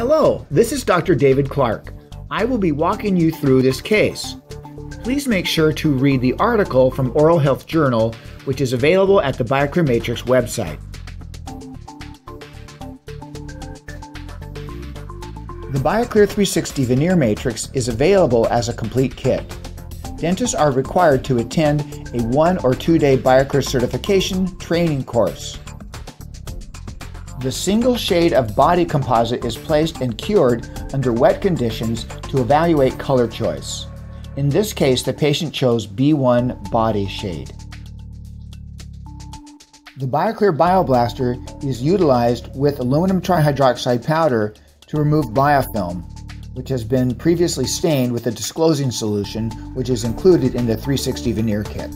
Hello, this is Dr. David Clark. I will be walking you through this case. Please make sure to read the article from Oral Health Journal, which is available at the BioClear Matrix website. The BioClear 360 Veneer Matrix is available as a complete kit. Dentists are required to attend a one or two day BioClear certification training course. The single shade of body composite is placed and cured under wet conditions to evaluate color choice. In this case, the patient chose B1 body shade. The BioClear BioBlaster is utilized with aluminum trihydroxide powder to remove biofilm, which has been previously stained with a disclosing solution which is included in the 360 veneer kit.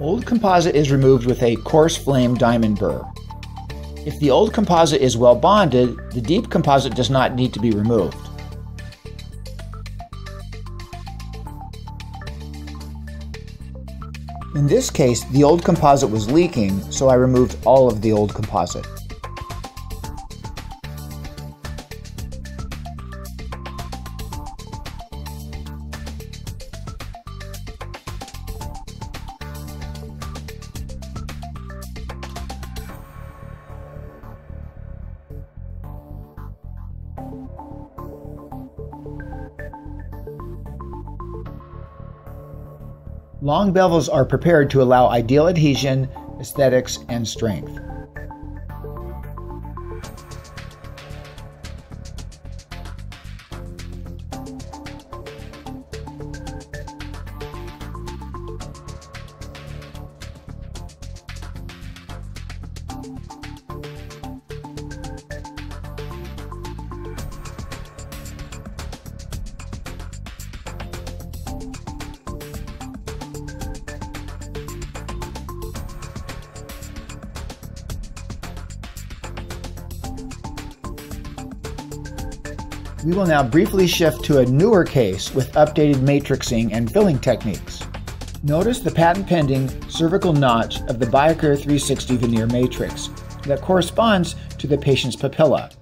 Old composite is removed with a coarse flame diamond burr. If the old composite is well bonded, the deep composite does not need to be removed. In this case, the old composite was leaking, so I removed all of the old composite. Long bevels are prepared to allow ideal adhesion, aesthetics, and strength. We will now briefly shift to a newer case with updated matrixing and filling techniques. Notice the patent pending cervical notch of the BioClear 360 veneer matrix that corresponds to the patient's papilla.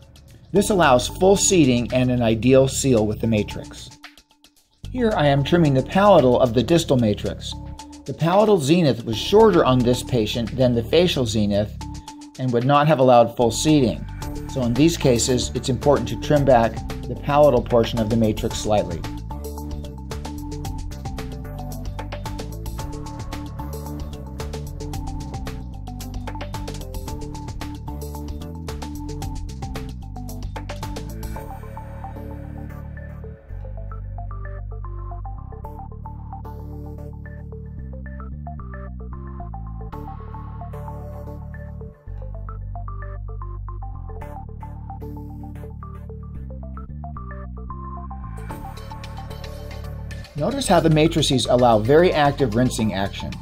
This allows full seating and an ideal seal with the matrix. Here I am trimming the palatal of the distal matrix. The palatal zenith was shorter on this patient than the facial zenith and would not have allowed full seating. So in these cases, it's important to trim back the palatal portion of the matrix slightly. Notice how the matrices allow very active rinsing action.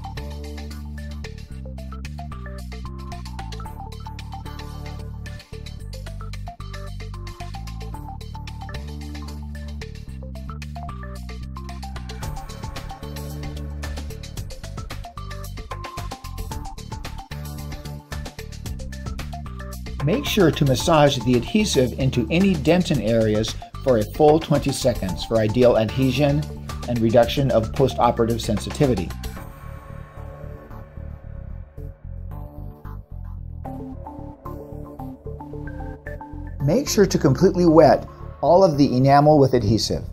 Make sure to massage the adhesive into any dentin areas for a full 20 seconds for ideal adhesion and reduction of postoperative sensitivity. Make sure to completely wet all of the enamel with adhesive.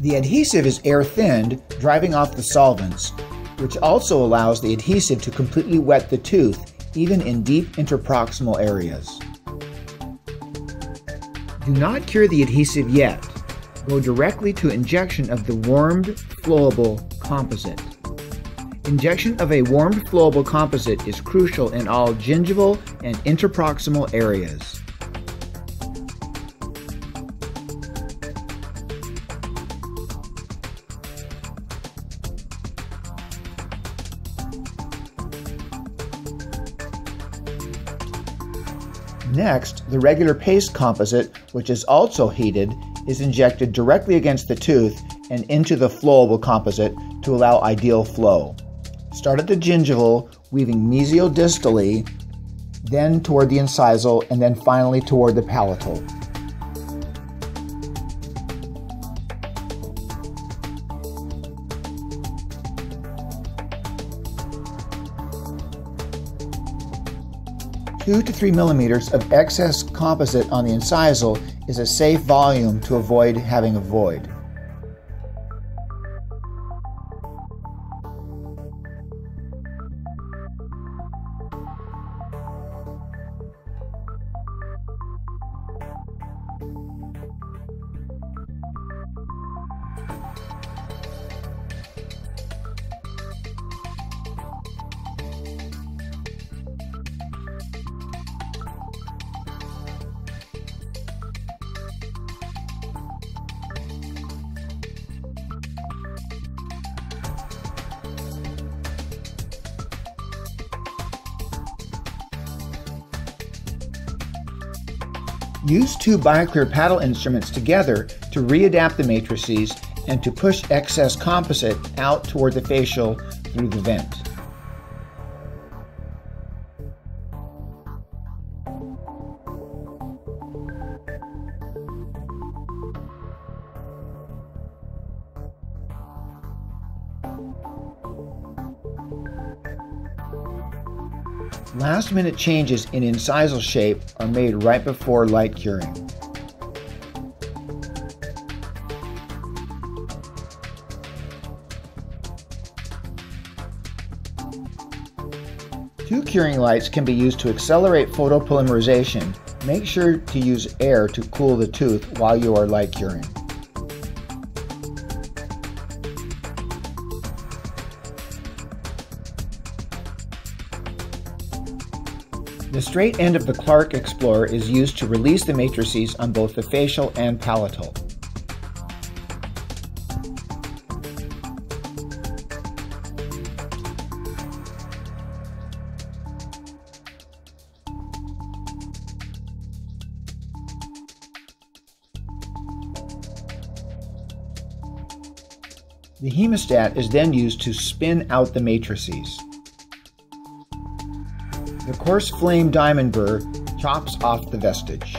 The adhesive is air thinned, driving off the solvents, which also allows the adhesive to completely wet the tooth, even in deep interproximal areas. Do not cure the adhesive yet. go directly to injection of the warmed flowable composite. Injection of a warmed flowable composite is crucial in all gingival and interproximal areas. Next, the regular paste composite, which is also heated, is injected directly against the tooth and into the flowable composite to allow ideal flow. Start at the gingival, weaving mesiodistally, then toward the incisal, and then finally toward the palatal. Two to three millimeters of excess composite on the incisal is a safe volume to avoid having a void. Use two BioClear paddle instruments together to readapt the matrices and to push excess composite out toward the facial through the vent. Last minute changes in incisal shape are made right before light curing. Two curing lights can be used to accelerate photopolymerization. Make sure to use air to cool the tooth while you are light curing. The straight end of the Clark Explorer is used to release the matrices on both the facial and palatal. The hemostat is then used to spin out the matrices. The coarse flame diamond burr chops off the vestige.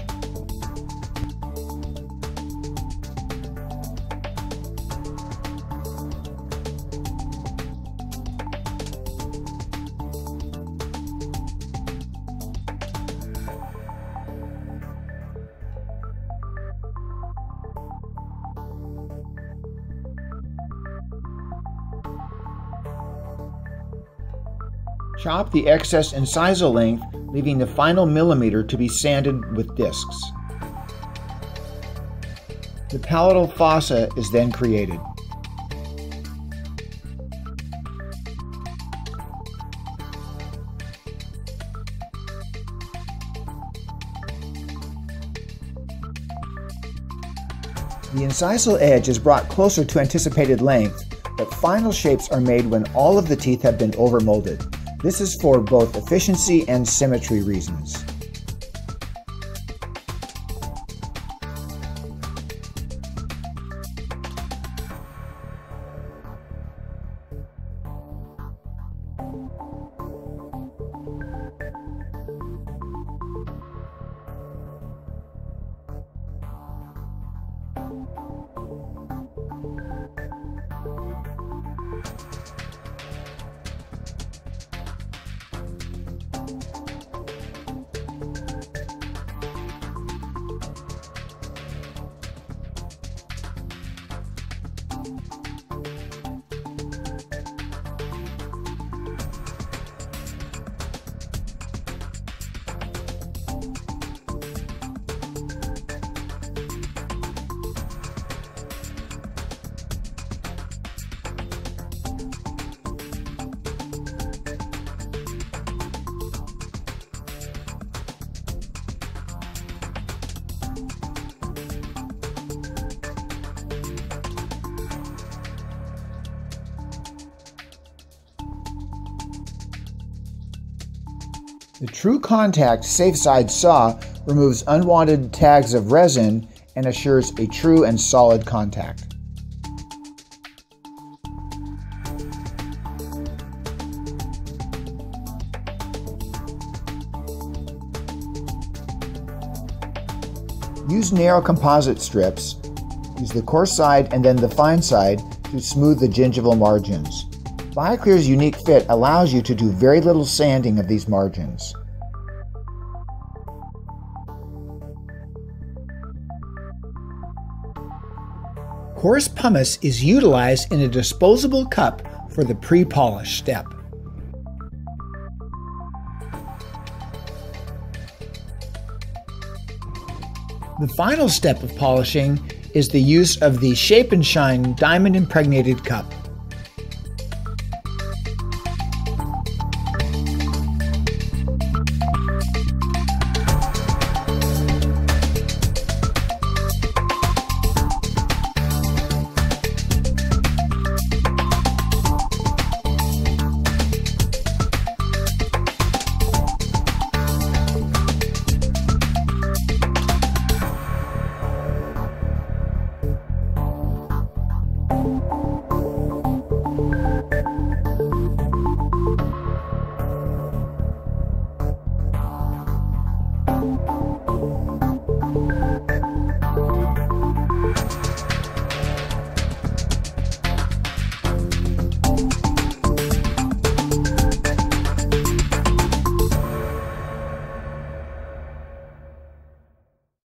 Chop the excess incisal length, leaving the final millimeter to be sanded with discs. The palatal fossa is then created. The incisal edge is brought closer to anticipated length, but final shapes are made when all of the teeth have been overmolded. This is for both efficiency and symmetry reasons. The True Contact Safe Side Saw removes unwanted tags of resin and assures a true and solid contact. Use narrow composite strips. Use the coarse side and then the fine side to smooth the gingival margins. BioClear's unique fit allows you to do very little sanding of these margins. Coarse pumice is utilized in a disposable cup for the pre-polish step. The final step of polishing is the use of the Shape and Shine diamond impregnated cup.